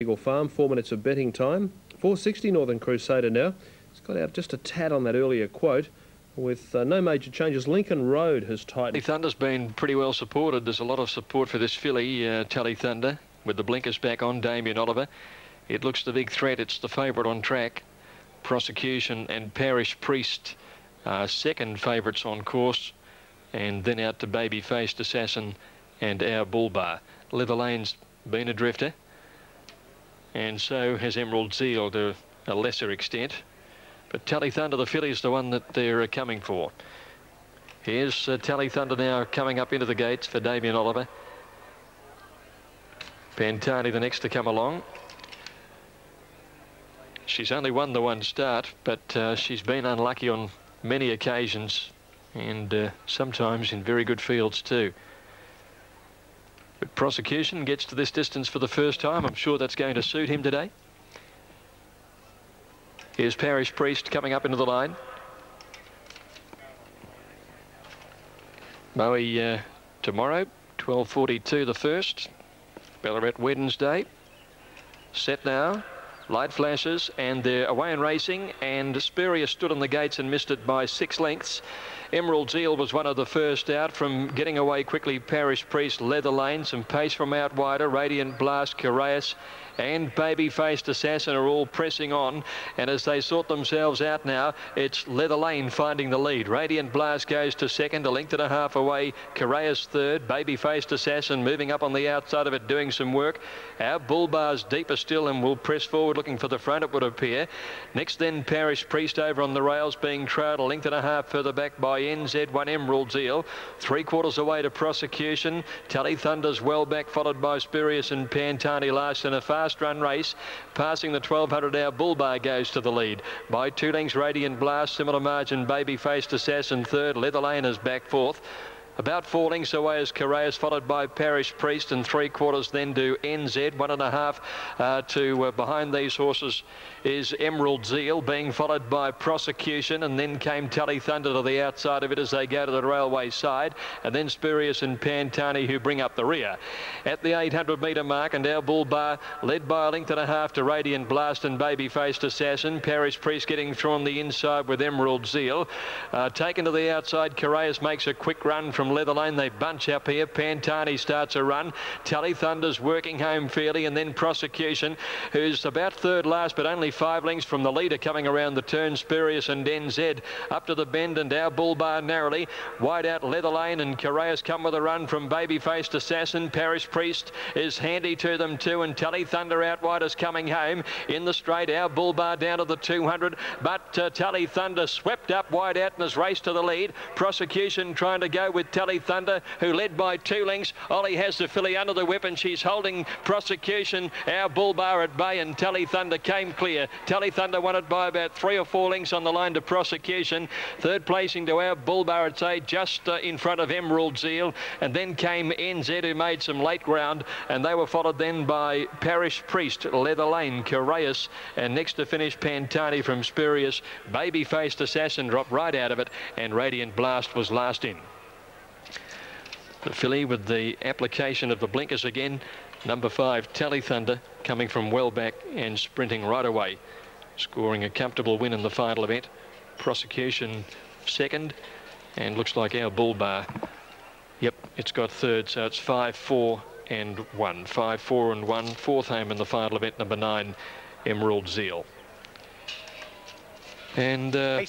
Eagle Farm, four minutes of betting time. 460 Northern Crusader now. It's got out just a tad on that earlier quote. With uh, no major changes, Lincoln Road has tightened. Thunder's been pretty well supported. There's a lot of support for this filly, uh, Tally Thunder, with the blinkers back on Damien Oliver. It looks the big threat. It's the favourite on track. Prosecution and Parish Priest are second favourites on course. And then out to Baby-Faced Assassin and Our Bull Bar. Leather Lane's been a drifter and so has Emerald Zeal to a lesser extent. But Tally Thunder, the filly, is the one that they're coming for. Here's uh, Tally Thunder now coming up into the gates for Damien Oliver. Pantani the next to come along. She's only won the one start, but uh, she's been unlucky on many occasions and uh, sometimes in very good fields too. Prosecution gets to this distance for the first time. I'm sure that's going to suit him today. Here's Parish Priest coming up into the line. Maui uh, tomorrow, 12.42 the first. Ballarat Wednesday. Set now. Light flashes and they're away and racing and Spurious stood on the gates and missed it by six lengths. Emerald Zeal was one of the first out from getting away quickly. Parish Priest, Leather Lane, some pace from out wider. Radiant Blast, Caraeus and Baby-Faced Assassin are all pressing on. And as they sort themselves out now, it's Leather Lane finding the lead. Radiant Blast goes to second, a length and a half away. Caraeus third. Baby-Faced Assassin moving up on the outside of it, doing some work. Our Bull Bar's deeper still and will press forward looking for the front, it would appear. Next then, Parish Priest over on the rails being trailed a length and a half further back by by NZ1 Emerald Zeal. Three quarters away to prosecution. Tally Thunder's well back, followed by Spurious and Pantani last in a fast run race. Passing the 1200 Our Bull Bar goes to the lead. By two lengths, Radiant Blast, similar margin, Baby-Faced Assassin third. Leather Lane is back fourth. About falling, so away is Caraeus, followed by Parish Priest, and three quarters then to NZ. One and a half uh, to uh, behind these horses is Emerald Zeal, being followed by Prosecution, and then came Tully Thunder to the outside of it as they go to the railway side, and then Spurious and Pantani who bring up the rear. At the 800 metre mark, and our Bull Bar led by a length and a half to Radiant Blast and Baby-Faced Assassin. Parish Priest getting through on the inside with Emerald Zeal. Uh, taken to the outside, Caraeus makes a quick run from from Leather Lane. They bunch up here. Pantani starts a run. Tally Thunder's working home fairly, and then Prosecution, who's about third last, but only five lengths from the leader coming around the turn. Spurious and NZ up to the bend, and our Bull Bar narrowly. Wide out Leather Lane, and Caraeus come with a run from Baby-Faced Assassin. Parish Priest is handy to them too, and Tally Thunder out wide is coming home. In the straight, our Bull Bar down to the 200, but uh, Tally Thunder swept up wide out and has raced to the lead. Prosecution trying to go with Tally Thunder, who led by two lengths. Ollie has the filly under the whip, and she's holding prosecution. Our bull bar at bay, and Tally Thunder came clear. Tally Thunder won it by about three or four lengths on the line to prosecution. Third placing to our bull bar at say just uh, in front of Emerald Zeal, and then came NZ, who made some late ground, and they were followed then by Parish Priest, Leather Lane, Caraeus, and next to finish Pantani from Spurious. Baby-faced assassin dropped right out of it, and Radiant Blast was last in. The filly with the application of the blinkers again. Number five, Tally Thunder, coming from well back and sprinting right away. Scoring a comfortable win in the final event. Prosecution second. And looks like our bull bar. Yep, it's got third, so it's five, four, and one. Five, four, and one. Fourth home in the final event, number nine, Emerald Zeal. And uh,